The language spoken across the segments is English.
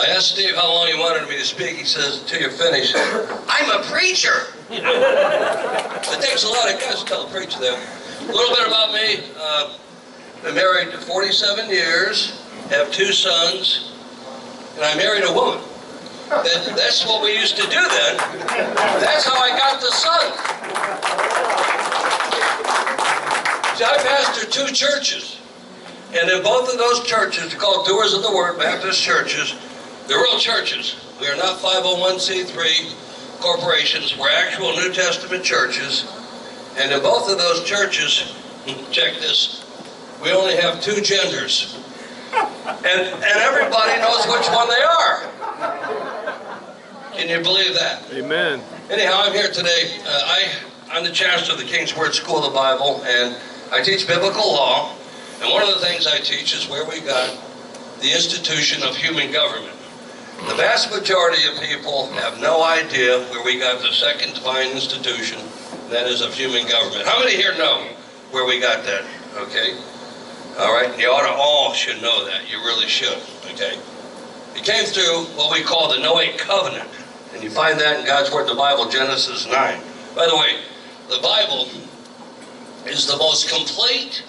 I asked Steve how long he wanted me to speak. He says, until you're finished. I'm a preacher. it takes a lot of guts to tell a preacher that. A little bit about me. Uh, been married 47 years, have two sons, and I married a woman. That, that's what we used to do then. That's how I got the son. See, I pastor two churches. And in both of those churches, called Doers of the Word Baptist churches, they're real churches. We are not 501c3 corporations. We're actual New Testament churches. And in both of those churches, check this, we only have two genders. And, and everybody knows which one they are. Can you believe that? Amen. Anyhow, I'm here today. Uh, I, I'm the chancellor of the King's Word School of the Bible, and I teach biblical law. And one of the things I teach is where we got the institution of human government. The vast majority of people have no idea where we got the second divine institution, that is of human government. How many here know where we got that? Okay. All right. You ought to all should know that. You really should. Okay. It came through what we call the Noahic covenant. And you find that in God's Word, the Bible, Genesis 9. By the way, the Bible is the most complete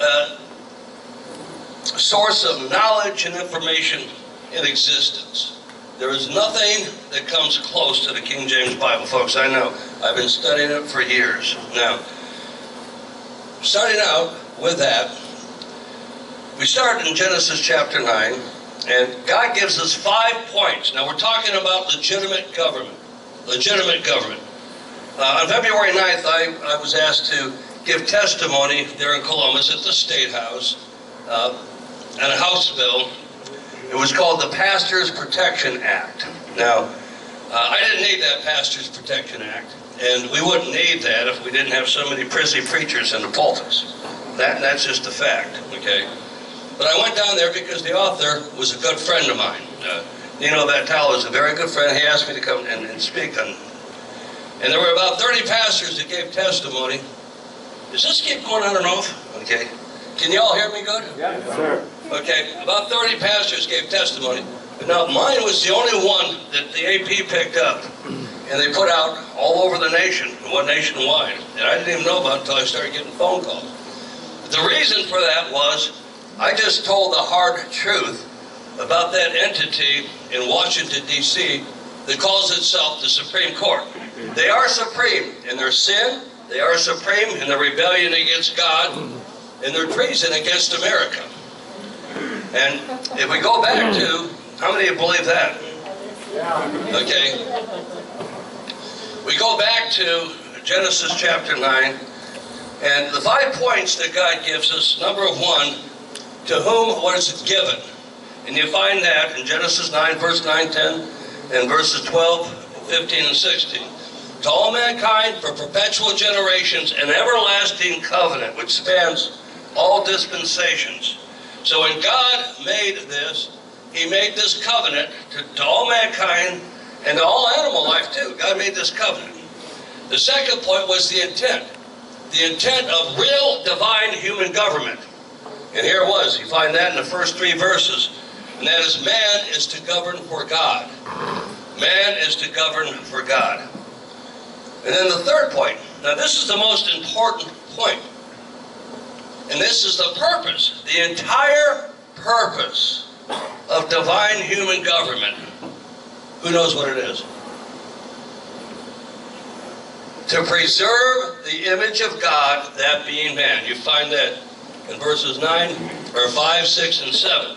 uh, source of knowledge and information in existence. There is nothing that comes close to the King James Bible, folks. I know. I've been studying it for years. Now, starting out with that, we start in Genesis chapter 9. And God gives us five points. Now we're talking about legitimate government. Legitimate government. Uh, on February 9th, I, I was asked to give testimony there in Columbus at the State House uh, on a House bill. It was called the Pastors Protection Act. Now, uh, I didn't need that Pastors Protection Act, and we wouldn't need that if we didn't have so many prissy preachers in the pulpits. That, that's just a fact, okay? But I went down there because the author was a good friend of mine. Uh, Nino Vitale is a very good friend. He asked me to come and, and speak on. And there were about 30 pastors that gave testimony. Does this keep going on and off? Okay. Can you all hear me good? Yeah, sir. Okay. About 30 pastors gave testimony. Now mine was the only one that the AP picked up. And they put out all over the nation, one nationwide. And I didn't even know about it until I started getting phone calls. The reason for that was I just told the hard truth about that entity in Washington, D.C. that calls itself the Supreme Court. They are supreme in their sin, they are supreme in their rebellion against God, and their treason against America. And if we go back to, how many of you believe that? Okay. We go back to Genesis chapter 9, and the five points that God gives us, number one, to whom was it given. And you find that in Genesis 9, verse 9, 10, and verses 12, 15, and 16. To all mankind for perpetual generations, an everlasting covenant which spans all dispensations. So when God made this, he made this covenant to, to all mankind and to all animal life too. God made this covenant. The second point was the intent. The intent of real divine human government. And here it was. You find that in the first three verses. And that is man is to govern for God. Man is to govern for God. And then the third point. Now this is the most important point. And this is the purpose, the entire purpose of divine human government. Who knows what it is? To preserve the image of God, that being man. You find that in verses 9, or 5, 6, and 7.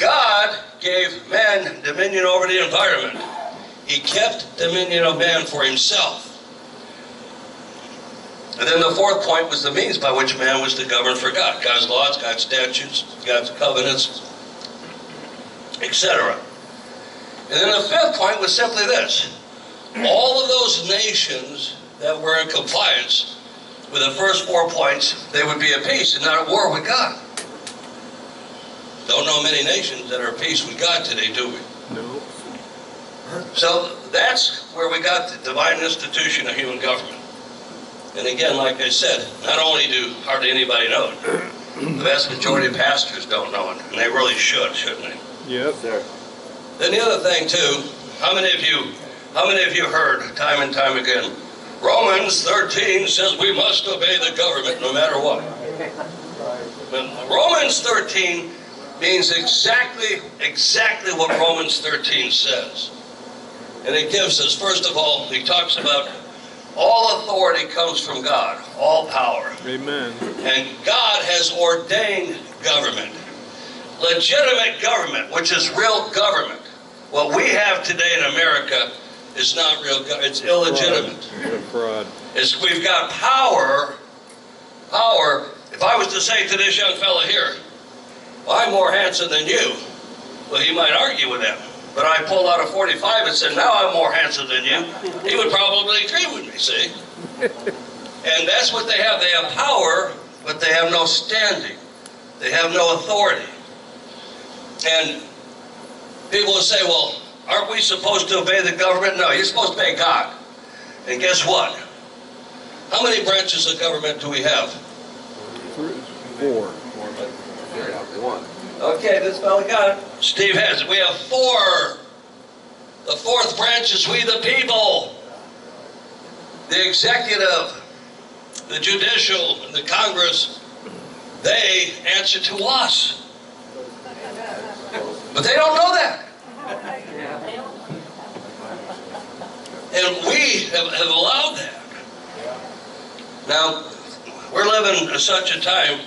God gave man dominion over the environment. He kept dominion of man for himself. And then the fourth point was the means by which man was to govern for God. God's laws, God's statutes, God's covenants, etc. And then the fifth point was simply this. All of those nations that were in compliance with the first four points, they would be at peace and not at war with God. Don't know many nations that are at peace with God today, do we? No. So that's where we got the divine institution of human government. And again, like I said, not only do hardly anybody know it, the vast majority of pastors don't know it, and they really should, shouldn't they? Yep. Sir. Then the other thing too, how many of you, how many of you heard time and time again, Romans 13 says we must obey the government no matter what. Romans 13 means exactly, exactly what Romans 13 says. And it gives us, first of all, he talks about all authority comes from God, all power. Amen. And God has ordained government. Legitimate government, which is real government. What we have today in America is not real, government, it's illegitimate. It's a fraud. It's, we've got power, power. If I was to say to this young fellow here, well, I'm more handsome than you, well, he might argue with that. But I pulled out a 45 and said, now I'm more handsome than you. He would probably agree with me, see? And that's what they have. They have power, but they have no standing. They have no authority. And people will say, well, aren't we supposed to obey the government? No, you're supposed to obey God. And guess what? How many branches of government do we have? Four. One. Okay, this fella got it. Steve has it. We have four. The fourth branch is we the people. The executive, the judicial, and the Congress, they answer to us. But they don't know that. And we have, have allowed that. Now, we're living in such a time,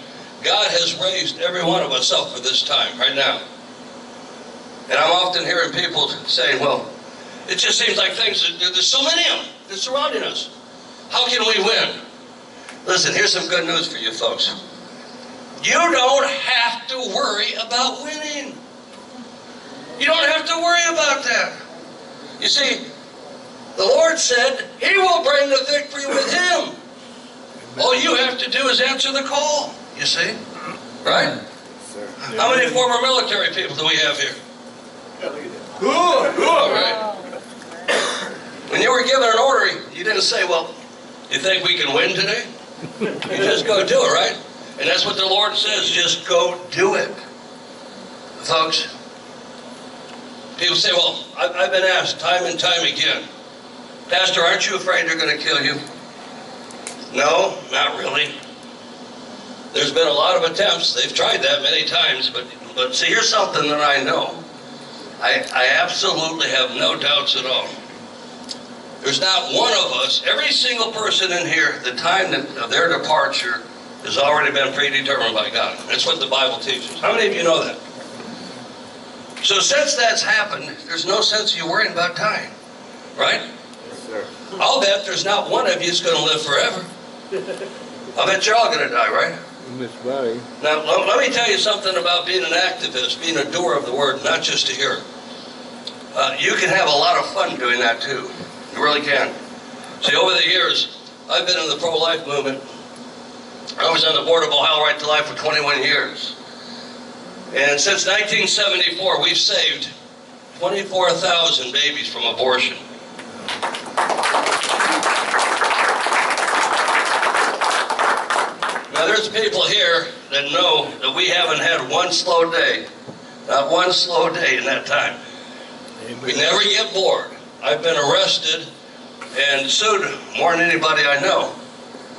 God has raised every one of us up for this time, right now. And I'm often hearing people saying, well, it just seems like things, there's so many of them, they're surrounding us. How can we win? Listen, here's some good news for you folks. You don't have to worry about winning. You don't have to worry about that. You see, the Lord said He will bring the victory with Him. All you have to do is answer the call, you see? Right? Sir. How many former military people do we have here? Good, good, right? When you were given an order, you didn't say, well, you think we can win today? You just go do it, right? And that's what the Lord says, just go do it. Folks, people say, well, I've I've been asked time and time again, Pastor, aren't you afraid they're going to kill you? No, not really. There's been a lot of attempts. They've tried that many times, but but see, here's something that I know. I, I absolutely have no doubts at all. There's not one of us, every single person in here, the time of their departure has already been predetermined by God. That's what the Bible teaches. How many of you know that? So since that's happened, there's no sense of you worrying about time, right? Yes, sir. I'll bet there's not one of you that's going to live forever. I bet you're all going to die, right? This body. Now, let, let me tell you something about being an activist, being a doer of the word, not just a hearer. Uh, you can have a lot of fun doing that too. You really can. See, over the years, I've been in the pro-life movement. I was on the board of Ohio Right to Life for 21 years. And since 1974, we've saved 24,000 babies from abortion. Now, there's people here that know that we haven't had one slow day, not one slow day in that time. We never get bored. I've been arrested and sued more than anybody I know.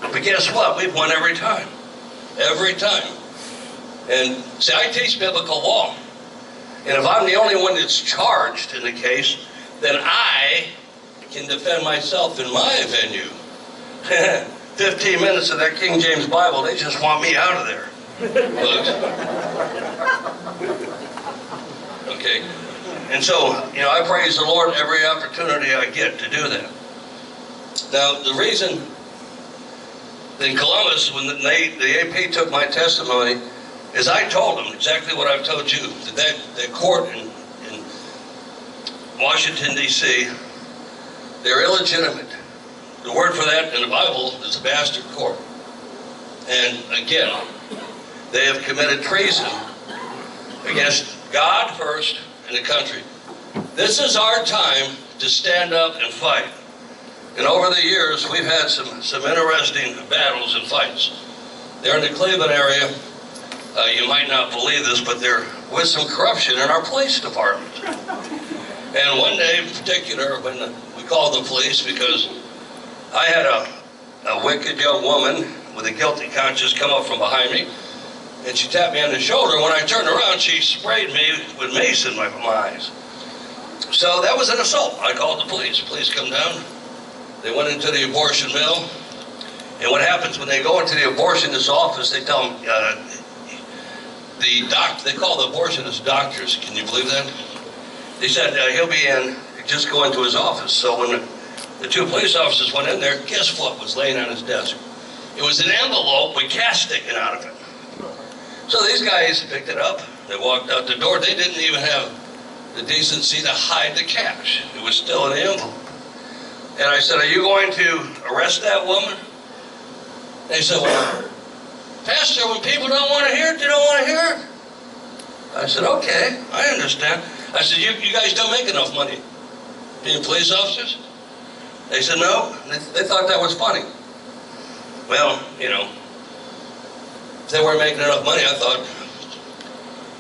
But guess what? We've won every time. Every time. And see, I teach biblical law. And if I'm the only one that's charged in the case, then I can defend myself in my venue. 15 minutes of that King James Bible, they just want me out of there. Folks. Okay. And so, you know, I praise the Lord every opportunity I get to do that. Now, the reason in Columbus, when they, the AP took my testimony, is I told them exactly what I've told you. That that, that court in, in Washington, D.C., they're illegitimate. The word for that in the Bible is a bastard court. And again, they have committed treason against God first and the country. This is our time to stand up and fight. And over the years, we've had some, some interesting battles and fights. There in the Cleveland area, uh, you might not believe this, but there was some corruption in our police department. And one day in particular, when we called the police because I had a, a wicked young woman with a guilty conscience come up from behind me, and she tapped me on the shoulder. When I turned around, she sprayed me with mace in my, my eyes. So that was an assault. I called the police. Police come down. They went into the abortion mill. And what happens when they go into the abortionist office, they tell them, uh, the doc, they call the abortionist doctors. Can you believe that? They said uh, he'll be in, just go into his office. So when the, two police officers went in there, guess what was laying on his desk? It was an envelope with cash sticking out of it. So these guys picked it up. They walked out the door. They didn't even have the decency to hide the cash. It was still in the envelope. And I said, are you going to arrest that woman? They said, well, Pastor, when people don't want to hear it, they don't want to hear it. I said, okay, I understand. I said, you, you guys don't make enough money being police officers? They said, no. They, they thought that was funny. Well, you know, if they weren't making enough money, I thought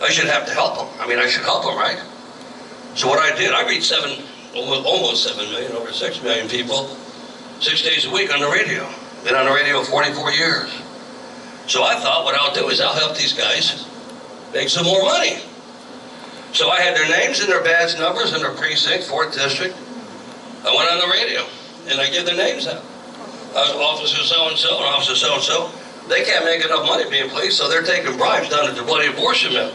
I should have to help them. I mean, I should help them, right? So what I did, I reached seven, almost almost seven million, over six million people, six days a week on the radio. Been on the radio 44 years. So I thought what I'll do is I'll help these guys make some more money. So I had their names and their badge numbers and their precinct, 4th District. I went on the radio and I gave their names out. Uh, officer so-and-so and officer so-and-so. They can't make enough money being police, so they're taking bribes down at the bloody abortion mill.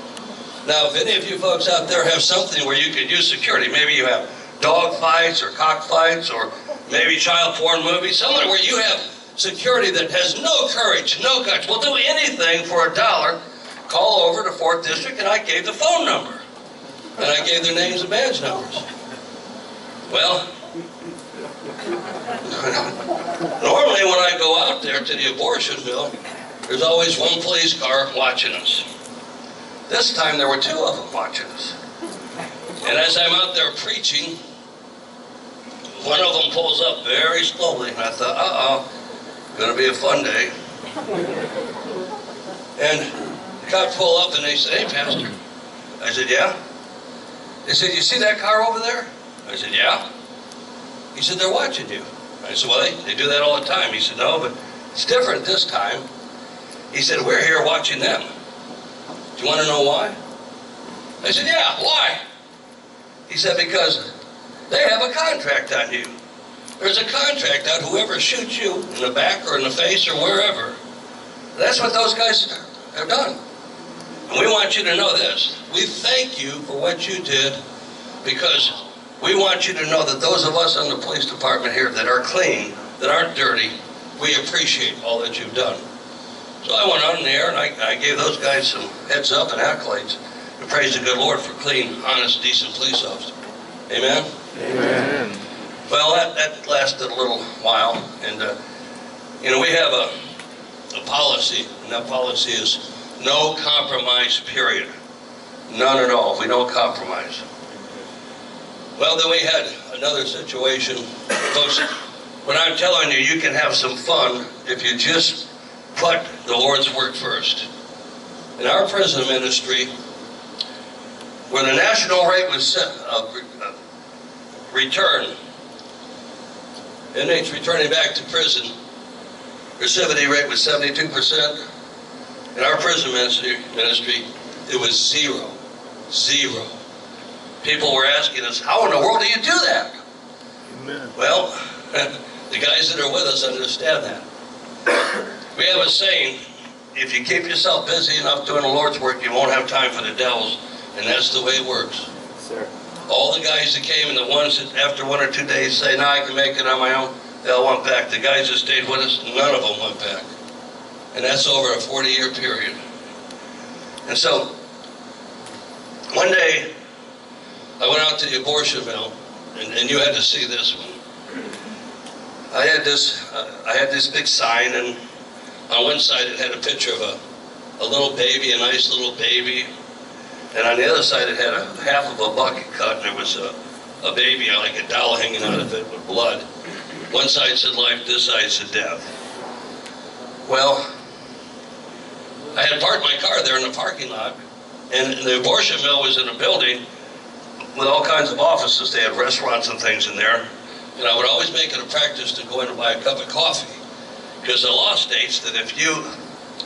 Now, if any of you folks out there have something where you could use security, maybe you have dog fights or cock fights or maybe child porn movies, somewhere where you have security that has no courage, no guts, will do anything for a dollar, call over to 4th District and I gave the phone number. And I gave their names and badge numbers. Well, normally when I go out there to the abortion mill, there's always one police car watching us. This time there were two of them watching us. And as I'm out there preaching, one of them pulls up very slowly, and I thought, uh-oh, gonna be a fun day. And the cop pull up and they say, hey, Pastor. I said, yeah. They said, you see that car over there? I said, yeah. He said, they're watching you. I said, well, they, they do that all the time. He said, no, but it's different this time. He said, we're here watching them. Do you want to know why? I said, yeah, why? He said, because they have a contract on you. There's a contract on whoever shoots you in the back or in the face or wherever. That's what those guys have done. And we want you to know this. We thank you for what you did because we want you to know that those of us in the police department here that are clean, that aren't dirty, we appreciate all that you've done. So I went on air and I, I gave those guys some heads up and accolades and praise the good Lord for clean, honest, decent police officers. Amen? Amen. Well, that, that lasted a little while, and, uh, you know, we have a, a policy, and that policy is no compromise, period. None at all. We don't compromise. Well, then we had another situation. Folks, I'm telling you, you can have some fun if you just put the Lord's work first. In our prison ministry, when the national rate was set, uh, uh, return inmates returning back to prison, recidivity rate was 72%. In our prison ministry, ministry, it was zero. Zero. People were asking us, how in the world do you do that? Amen. Well, the guys that are with us understand that. We have a saying, if you keep yourself busy enough doing the Lord's work, you won't have time for the devil's, and that's the way it works. Sir. All the guys that came and the ones that after one or two days say, no, I can make it on my own, they all went back. The guys that stayed with us, none of them went back. And that's over a 40-year period. And so, one day, I went out to the abortion mill, and, and you had to see this one. I had this, uh, I had this big sign, and on one side it had a picture of a, a little baby, a nice little baby, and on the other side, it had a half of a bucket cut, and there was a, a baby, like a doll hanging out of it with blood. One side said life, this side said death. Well, I had parked my car there in the parking lot, and the abortion mill was in a building with all kinds of offices. They had restaurants and things in there. And I would always make it a practice to go in and buy a cup of coffee. Because the law states that if you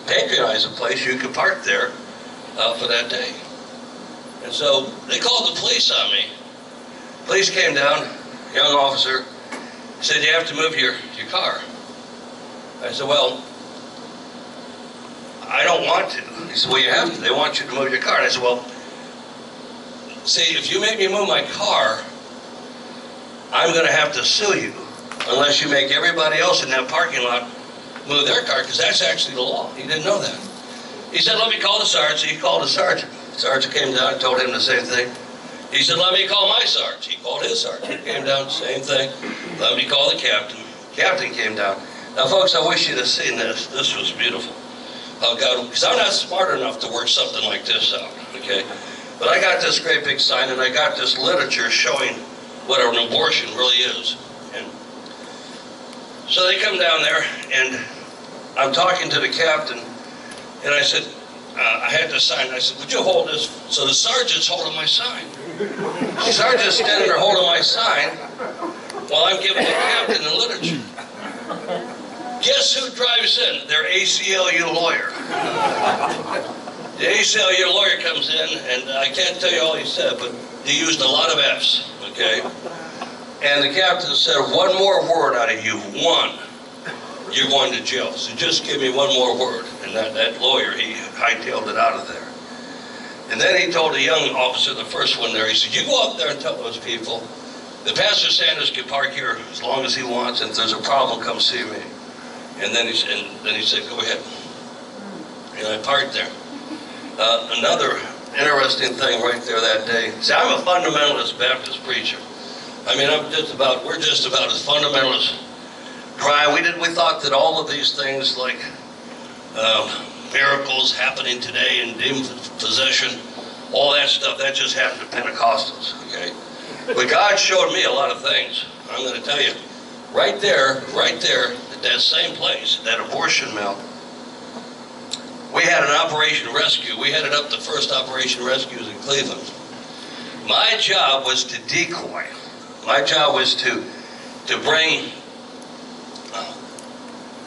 patronize a place, you can park there uh, for that day. And so they called the police on me. Police came down, young officer, said, you have to move your, your car. I said, well, I don't want to. He said, well, you have to. They want you to move your car. And I said, well, see, if you make me move my car, I'm going to have to sue you unless you make everybody else in that parking lot move their car, because that's actually the law. He didn't know that. He said, let me call the sergeant. He called the sergeant. The Sergeant came down and told him the same thing. He said, let me call my sergeant. He called his sergeant. He came down, same thing. Let me call the captain. Captain came down. Now, folks, I wish you'd have seen this. This was beautiful. How God, because I'm not smart enough to work something like this out, okay? But I got this great big sign, and I got this literature showing what an abortion really is. And so they come down there, and I'm talking to the captain, and I said, uh, I had to sign. I said, would you hold this? So the sergeant's holding my sign. The sergeant's standing there holding my sign while I'm giving the captain the literature. Guess who drives in? Their ACLU lawyer. The ACLU lawyer comes in, and I can't tell you all he said, but he used a lot of F's, okay? And the captain said, one more word out of you, one, you're going to jail. So just give me one more word. And that, that lawyer, he hightailed it out of there. And then he told a young officer, the first one there, he said, you go up there and tell those people that Pastor Sanders can park here as long as he wants, and if there's a problem, come see me. And then he, and then he said, go ahead. And I parked there. Uh, another interesting thing right there that day. See, I'm a fundamentalist Baptist preacher. I mean, I'm just about, we're just about as fundamentalist dry. We did, we thought that all of these things like um, miracles happening today and demon possession, all that stuff, that just happened to Pentecostals, okay? But God showed me a lot of things. I'm going to tell you, right there, right there, at that same place, that abortion mill, we had an Operation Rescue. We headed up the first Operation Rescues in Cleveland. My job was to decoy. My job was to to bring uh,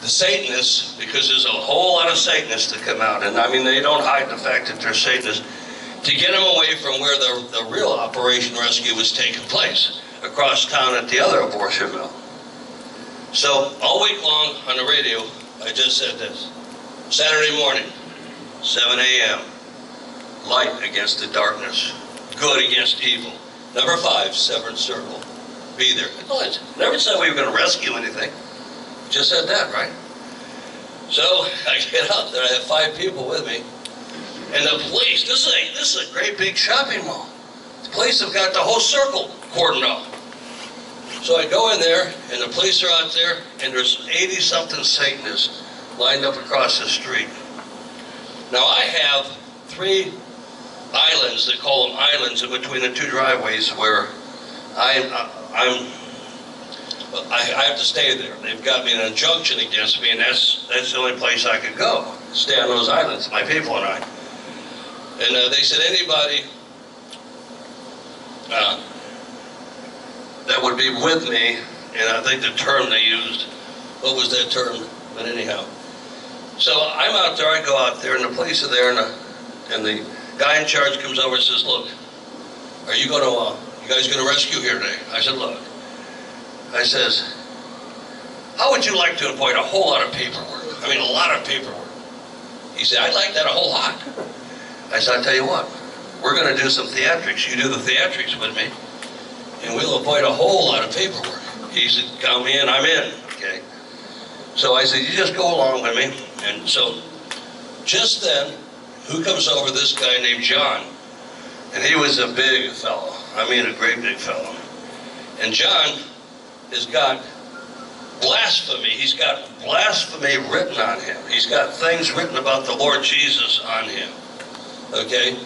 the Satanists, because there's a whole lot of Satanists that come out, and I mean they don't hide the fact that they're Satanists, to get them away from where the, the real Operation Rescue was taking place, across town at the other abortion mill. So all week long on the radio, I just said this. Saturday morning, 7 a.m., light against the darkness, good against evil. Number five, Severance Circle. Be there. Never said we were going to rescue anything. Just said that, right? So I get out there, I have five people with me. And the police, this is a, this is a great big shopping mall. The police have got the whole circle cordoned off. So I go in there, and the police are out there, and there's 80-something Satanists lined up across the street. Now I have three islands, they call them islands, in between the two driveways where I'm, I'm, I I have to stay there. They've got me an injunction against me, and that's, that's the only place I could go, stay on those islands, my people and I. And uh, they said anybody uh, that would be with me, and I think the term they used, what was that term? But anyhow. So I'm out there, I go out there, and the police are there, and the, and the guy in charge comes over and says, look, are you gonna, uh, you guys gonna rescue here today? I said, look, I says, how would you like to avoid a whole lot of paperwork? I mean, a lot of paperwork. He said, I'd like that a whole lot. I said, I'll tell you what, we're gonna do some theatrics. You do the theatrics with me, and we'll avoid a whole lot of paperwork. He said, come in, I'm in, okay? So I said, you just go along with me. And so just then, who comes over? This guy named John. And he was a big fellow. I mean, a great big fellow. And John has got blasphemy. He's got blasphemy written on him. He's got things written about the Lord Jesus on him. Okay?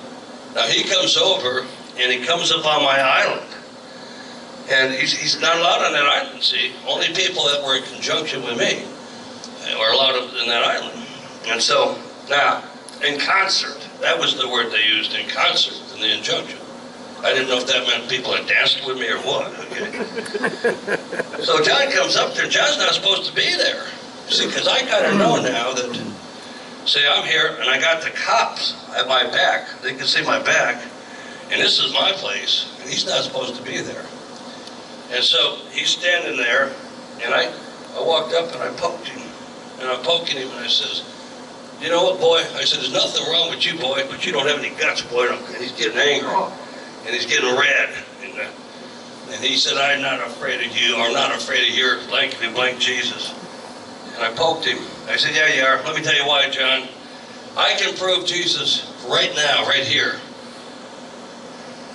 Now he comes over and he comes up on my island. And he's, he's not allowed on that island, see? Only people that were in conjunction with me were of in that island. And so, now, in concert, that was the word they used, in concert, in the injunction. I didn't know if that meant people had danced with me or what, okay? So John comes up there, John's not supposed to be there. See, because I kind of know now that, say, I'm here and I got the cops at my back. They can see my back, and this is my place, and he's not supposed to be there. And so he's standing there, and I, I walked up and I poked him. And I'm poking him, and I says, you know what, boy? I said, there's nothing wrong with you, boy, but you don't have any guts, boy. And he's getting angry, and he's getting red. And, uh, and he said, I'm not afraid of you, I'm not afraid of your blankety blank Jesus. And I poked him. I said, yeah, you are. Let me tell you why, John. I can prove Jesus right now, right here.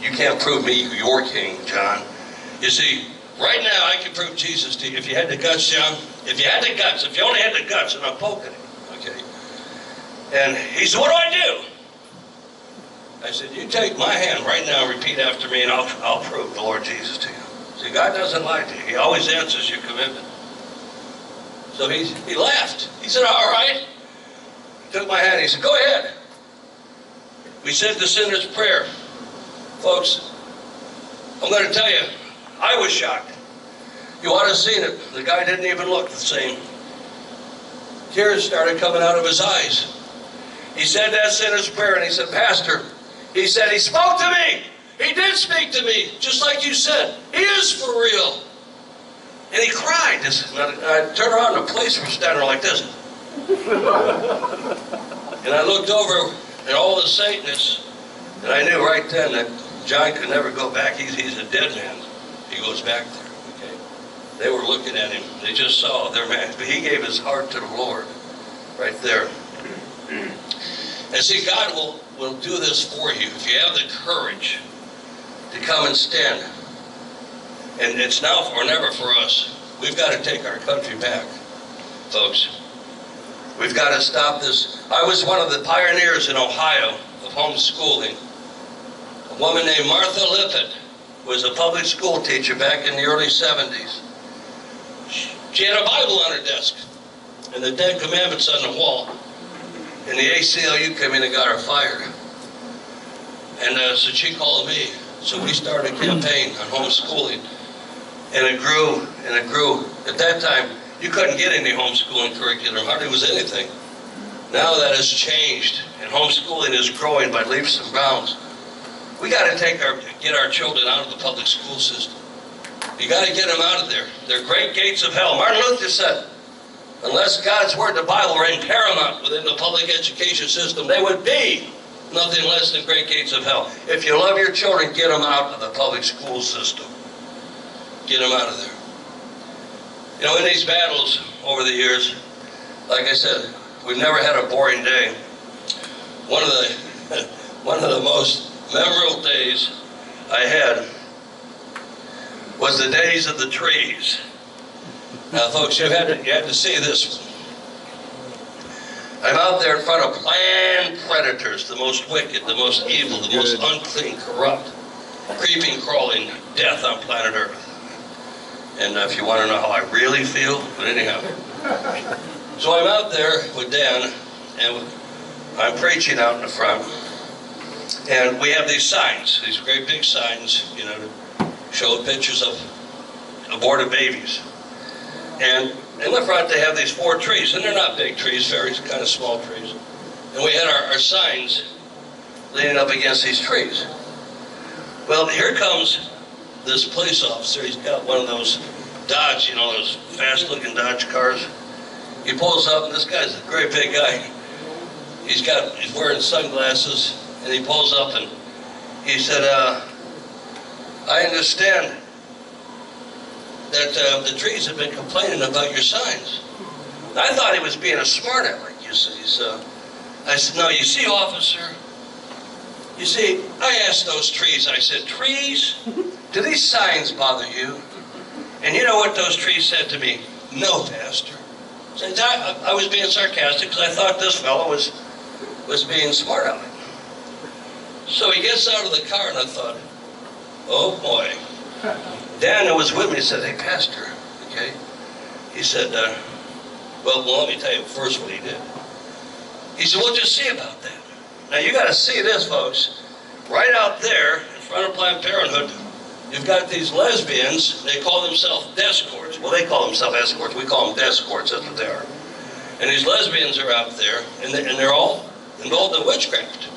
You can't prove me your king, John. You see, right now I can prove Jesus to you. If you had the guts, John, if you had the guts, if you only had the guts, and I'm poking him, okay? And he said, what do I do? I said, you take my hand right now, repeat after me, and I'll, I'll prove the Lord Jesus to you. See, God doesn't lie to you. He always answers your commitment. So he, he laughed. He said, all right. He took my hand. He said, go ahead. We said the sinner's prayer. Folks, I'm going to tell you, I was shocked. You ought to have seen it. The guy didn't even look the same. Tears started coming out of his eyes. He said that sinner's prayer, and he said, Pastor, he said, he spoke to me. He did speak to me, just like you said. He is for real. And he cried. I turned around, and the police were standing like this. and I looked over at all the Satanists, and I knew right then that John could never go back. He's, he's a dead man. He goes back there. They were looking at him. They just saw their man. But he gave his heart to the Lord right there. And see, God will, will do this for you if you have the courage to come and stand. And it's now or never for us. We've got to take our country back, folks. We've got to stop this. I was one of the pioneers in Ohio of homeschooling. A woman named Martha Lippett was a public school teacher back in the early 70s. She had a Bible on her desk and the Ten Commandments on the wall. And the ACLU came in and got her fired. And uh, so she called me. So we started a campaign on homeschooling. And it grew and it grew. At that time, you couldn't get any homeschooling curriculum, hardly was anything. Now that has changed, and homeschooling is growing by leaps and bounds. We got to take our get our children out of the public school system. You got to get them out of there. They're great gates of hell. Martin Luther said, unless God's word, the Bible, reigned paramount within the public education system, they would be nothing less than great gates of hell. If you love your children, get them out of the public school system. Get them out of there. You know, in these battles over the years, like I said, we've never had a boring day. One of the one of the most memorable days I had was the days of the trees. Now, folks, you had to, you had to see this. I'm out there in front of planned predators, the most wicked, the most evil, the most unclean, corrupt, creeping, crawling death on planet Earth. And uh, if you want to know how I really feel, but anyhow. So I'm out there with Dan, and I'm preaching out in the front. And we have these signs, these great big signs, you know, to show pictures of aborted babies. And in the front, they have these four trees, and they're not big trees, very kind of small trees. And we had our, our signs leaning up against these trees. Well, here comes this police officer. He's got one of those Dodge, you know, those fast-looking Dodge cars. He pulls up, and this guy's a great big guy. He's got, he's wearing sunglasses, and he pulls up, and he said, uh, "I understand that uh, the trees have been complaining about your signs." I thought he was being a smart aleck. You see, so I said, "No, you see, officer." You see, I asked those trees, I said, trees, do these signs bother you? And you know what those trees said to me? No, Pastor. So I, I was being sarcastic because I thought this fellow was, was being smart aleck. So he gets out of the car and I thought, oh boy. Dan, who was with me, said, hey, Pastor, okay? He said, uh, well, well, let me tell you first what he did. He said, well, just see about that. Now you got to see this, folks. Right out there in front of Planned Parenthood, you've got these lesbians, they call themselves descorts. Well, they call themselves escorts, we call them descorts, that's what they are. And these lesbians are out there, and they- and they're all involved in witchcraft.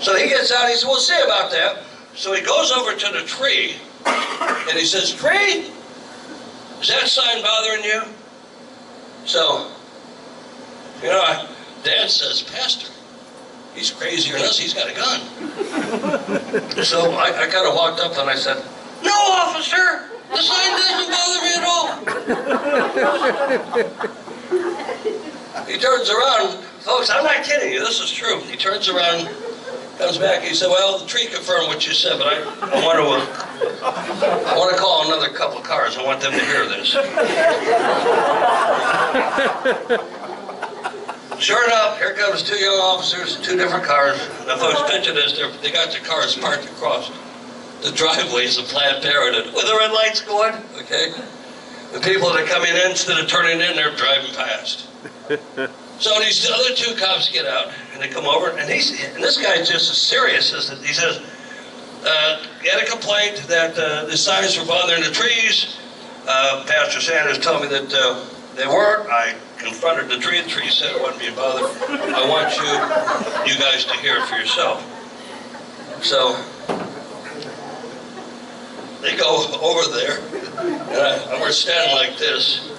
So he gets out, he says, we'll see about that. So he goes over to the tree, and he says, tree, is that sign bothering you? So, you know, Dad says, Pastor, he's crazier than us, he's got a gun. So I, I kind of walked up and I said, no, officer, the sign doesn't bother me at all. He turns around, folks, I'm not kidding you, this is true. He turns around, comes back, he said, well, the tree confirmed what you said, but I, I want to, uh, I want to call another couple of cars, I want them to hear this. Sure enough, here comes two young officers, in two different cars. Now, folks, picture this, they got their cars parked across the driveways of Planned Parenthood with the red lights going, okay? The people that are coming in, instead of turning in, they're driving past. So these other two cops get out, and they come over, and he's, and this guy's just as serious as, he says, uh, had a complaint that uh, the signs were bothering the trees. Uh, Pastor Sanders told me that uh, they weren't. I confronted the tree. The tree said it wasn't being bothered. I want you, you guys to hear it for yourself. So they go over there, and, I, and we're standing like this.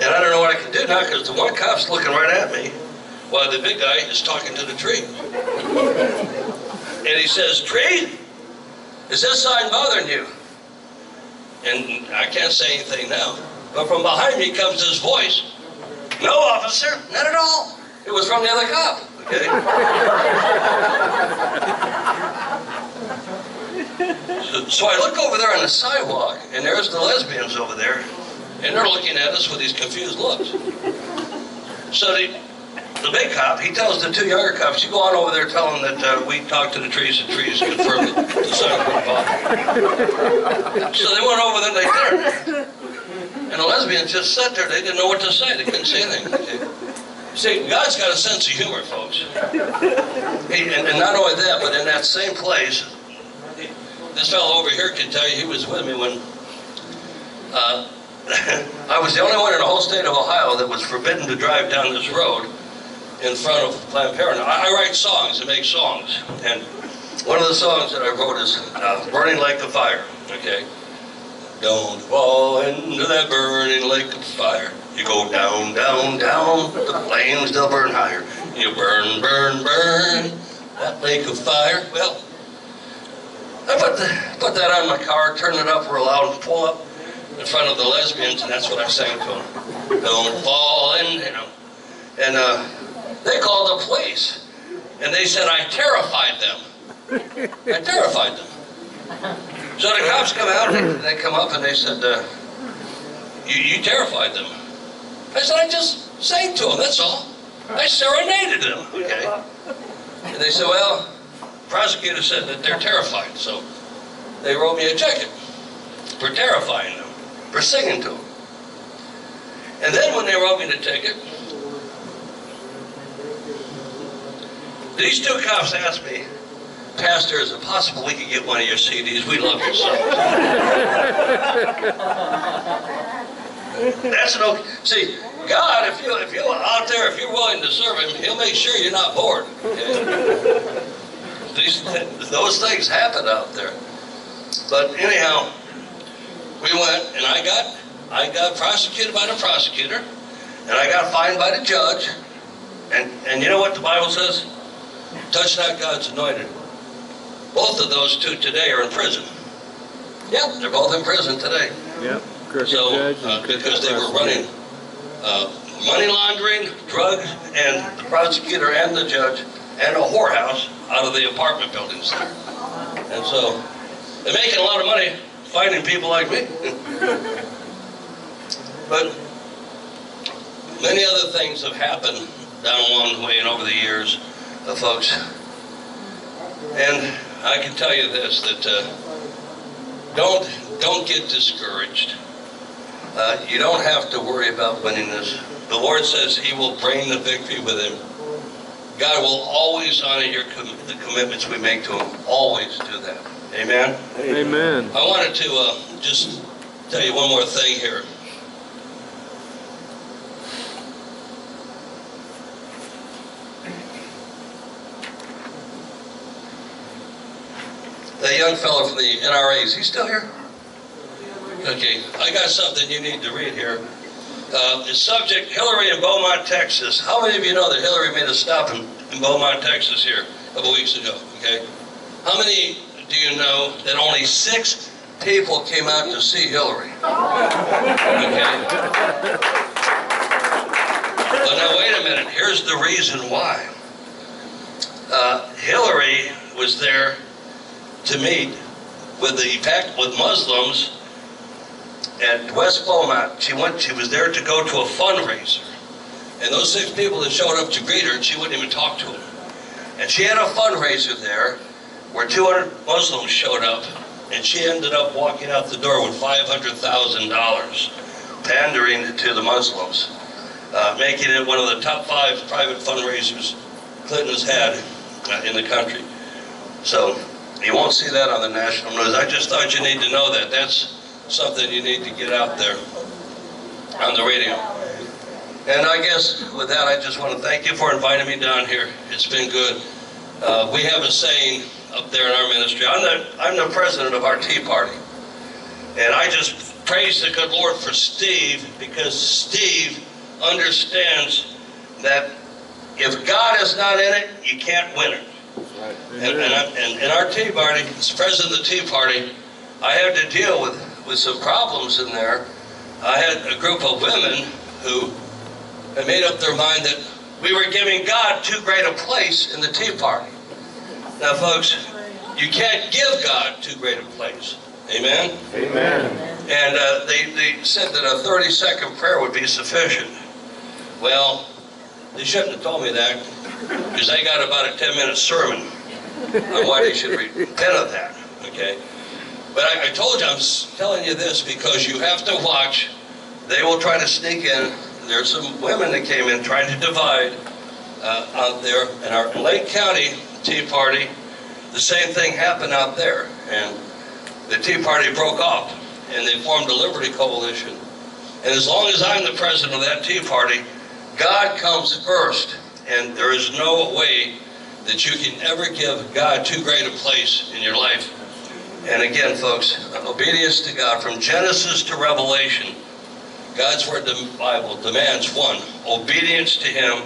And I don't know what I can do now because the one cop's looking right at me while the big guy is talking to the tree. And he says, Tree, is this sign bothering you? And I can't say anything now. But from behind me comes this voice. No, officer, not at all. It was from the other cop. Okay. so, I look over there on the sidewalk, and there's the lesbians over there, and they're looking at us with these confused looks. So the, the big cop, he tells the two younger cops, you go on over there, tell them that uh, we talked to the trees, and trees confirmed the was. So they went over there, and they it. And the lesbians just sat there. They didn't know what to say. They couldn't say anything. See, God's got a sense of humor, folks. He, and, and not only that, but in that same place, this fellow over here can tell you he was with me when uh, I was the only one in the whole state of Ohio that was forbidden to drive down this road in front of Planned Parenthood. I, I write songs and make songs. And one of the songs that I wrote is uh, Burning Like a Fire, okay? Don't fall into that burning lake of fire. You go down, down, down, the flames they'll burn higher. You burn, burn, burn, that lake of fire. Well, I put, the, put that on my car, turn it up real loud, and pull up in front of the lesbians, and that's what I sang to them. Don't fall in, you know. And uh, they called the police, and they said I terrified them. I terrified them. So the cops come out, and they come up, and they said, uh, you, you terrified them. I said, I just sang to them, that's all. I serenaded them, okay? And they said, well, prosecutor said that they're terrified, so they wrote me a ticket for terrifying them, for singing to them. And then when they wrote me the ticket, these two cops asked me, Pastor, is it possible we could get one of your CDs? We love your songs. That's an okay. See, God, if you if you're out there, if you're willing to serve Him, He'll make sure you're not bored. These those things happen out there. But anyhow, we went, and I got I got prosecuted by the prosecutor, and I got fined by the judge. And and you know what the Bible says? Touch not God's anointed. Both of those two today are in prison. Yep, they're both in prison today. Yep. Crooked So, uh, because they were running uh, money laundering, drugs, and the prosecutor and the judge, and a whorehouse out of the apartment buildings there. And so, they're making a lot of money finding people like me. but many other things have happened down along the way and over the years, uh, folks. And I can tell you this, that uh, don't, don't get discouraged. Uh, you don't have to worry about winning this. The Lord says He will bring the victory with Him. God will always honor your, com- the commitments we make to Him. Always do that. Amen? Amen. I wanted to uh, just tell you one more thing here. That young fellow from the NRA, is he still here? Okay, I got something you need to read here. Uh, the subject, Hillary in Beaumont, Texas. How many of you know that Hillary made a stop in, in Beaumont, Texas here a couple weeks ago? Okay. How many do you know that only six people came out to see Hillary? Okay. But now wait a minute. Here's the reason why. Uh, Hillary was there to meet with the pact with Muslims at West Beaumont. She went. She was there to go to a fundraiser, and those six people that showed up to greet her, she wouldn't even talk to them. And she had a fundraiser there where 200 Muslims showed up, and she ended up walking out the door with $500,000, pandering to the Muslims, uh, making it one of the top five private fundraisers Clinton has had uh, in the country. So you won't see that on the national news. I just thought you need to know that. That's something you need to get out there on the radio. And I guess with that, I just want to thank you for inviting me down here. It's been good. Uh, we have a saying up there in our ministry. I'm the, I'm the president of our Tea Party. And I just praise the good Lord for Steve because Steve understands that if God is not in it, you can't win it. Right. And, and, and in our Tea Party, as president of the Tea Party, I had to deal with, with some problems in there. I had a group of women who had made up their mind that we were giving God too great a place in the Tea Party. Now, folks, you can't give God too great a place. Amen? Amen. And uh, they, they said that a 30 second prayer would be sufficient. Well, they shouldn't have told me that because they got about a 10 minute sermon on why they should repent of that. Okay? But I, I told you, I'm telling you this because you have to watch. They will try to sneak in. There's some women that came in trying to divide uh, out there. In our Lake County Tea Party, the same thing happened out there. And the Tea Party broke off and they formed a Liberty Coalition. And as long as I'm the president of that Tea Party, God comes first. And there is no way that you can ever give God too great a place in your life. And again, folks, obedience to God from Genesis to Revelation, God's Word, the Bible, demands one, obedience to Him.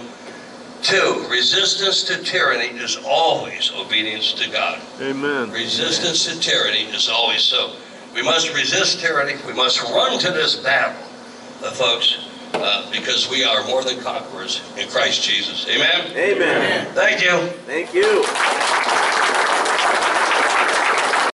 Two, resistance to tyranny is always obedience to God. Amen. Resistance to tyranny is always so. We must resist tyranny. We must run to this battle, uh, folks, uh, because we are more than conquerors in Christ Jesus. Amen? Amen. Amen. Thank you. Thank you.